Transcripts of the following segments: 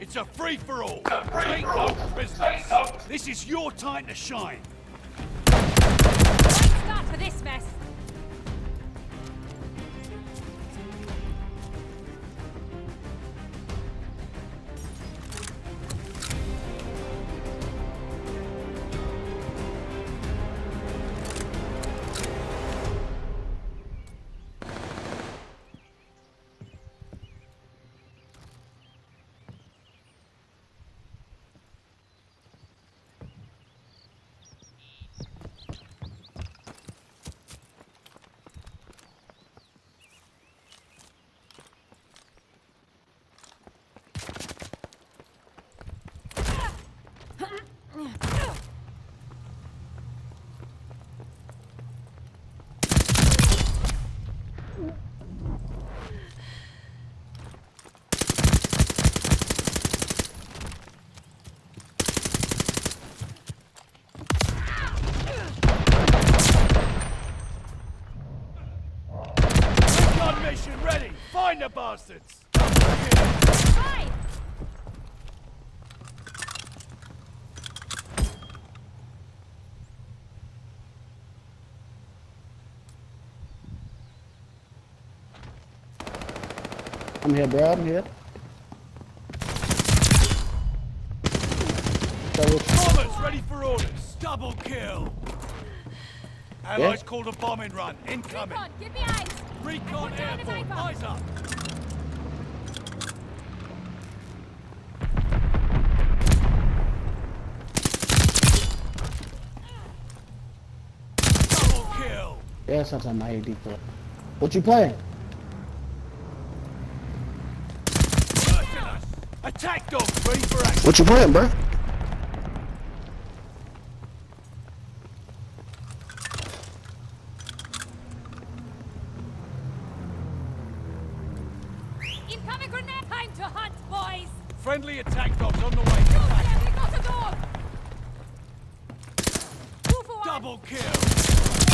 It's a free-for-all. Take no prisoners. This is your time to shine. Start for this mess. Find the bastards. Right. I'm here, bro. I'm here. Dive Bombers ready for orders. Double kill. Allies called a bombing run. Incoming. Recon, give me eyes. Recon Put down the airborne. sniper. Eyes up. Double kill. Yeah, sometimes my AD for. What you playing? Attack dog ready for action. What you playing, bro? Incoming grenade. Time to hunt, boys. Friendly attack dogs on the way. Go oh, there, we got a dog. Two for one. Double kill.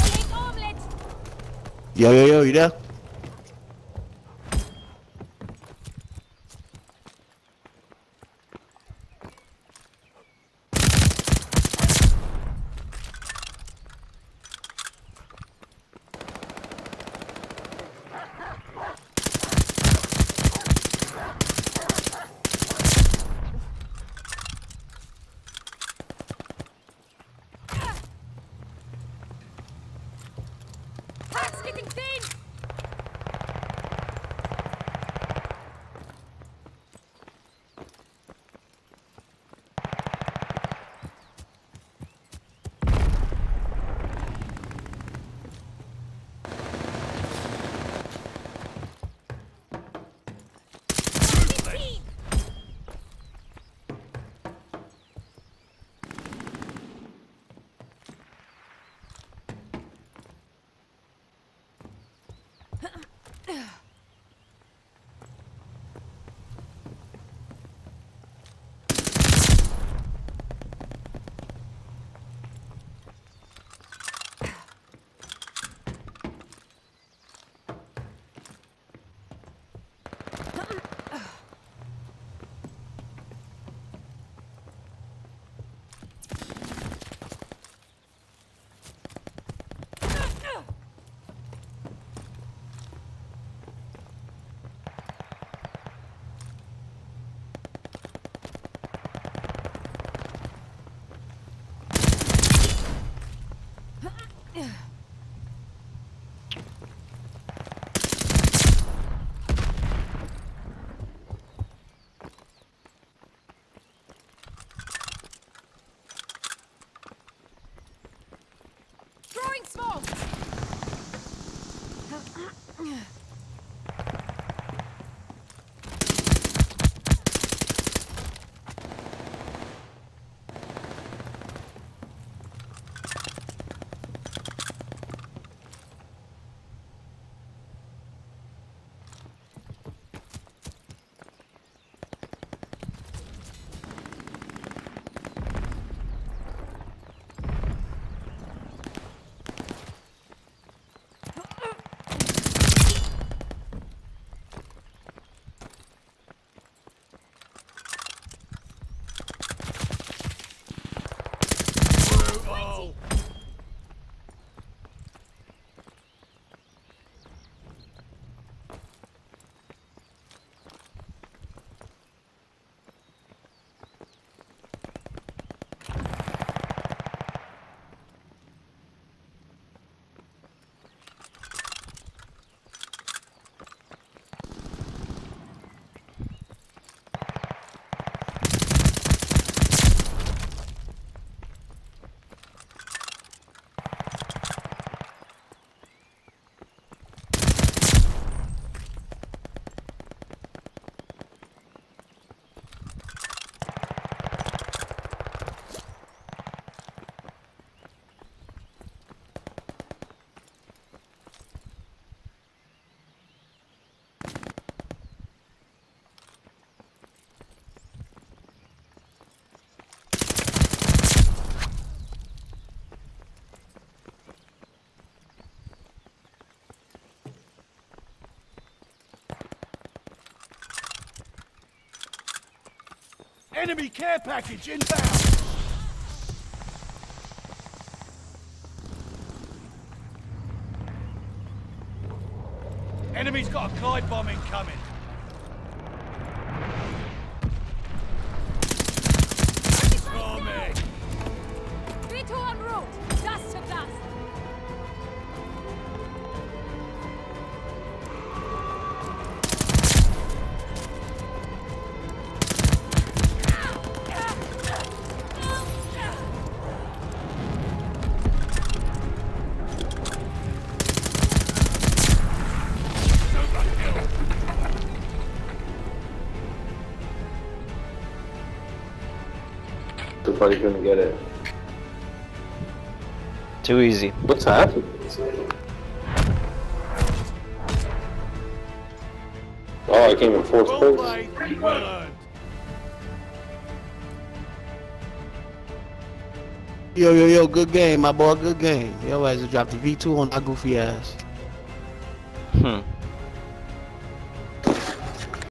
Omelet, omelet. Yo, yo, yo, you there? Hacks getting thin. Fifteen. Throwing smoke. Enemy care package inbound. Enemy's got a glide bomb incoming. Somebody's gonna get it. Too easy. What's happening? Oh, I came in fourth oh place. played. Yo, yo, yo, good game, my boy, good game. Yo, as dropped the V2 on my goofy ass. Hmm.